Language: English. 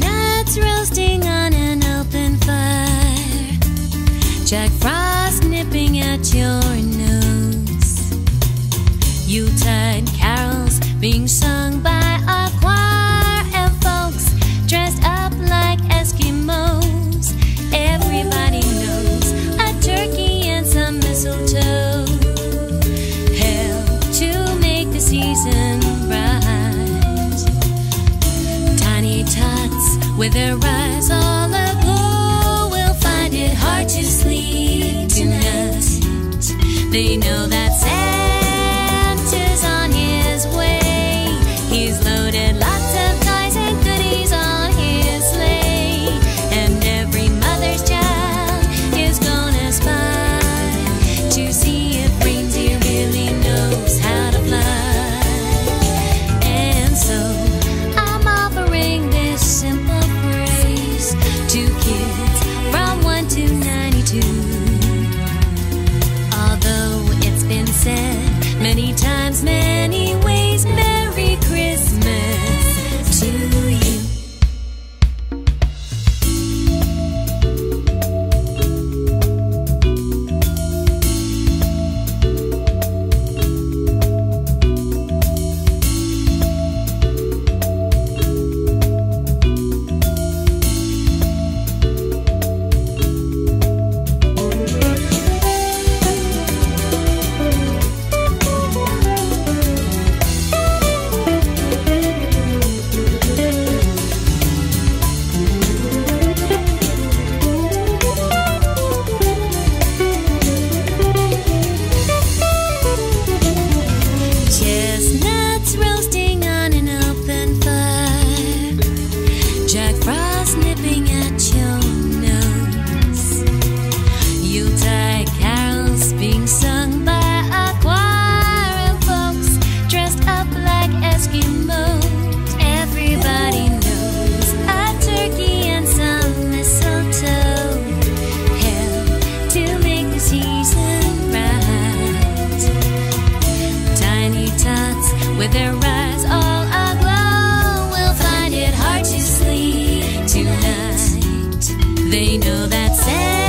nuts roasting on an open fire, Jack Frost nipping at your nose. You With their eyes all aglow, we'll find it hard to sleep tonight. They know that's They know that.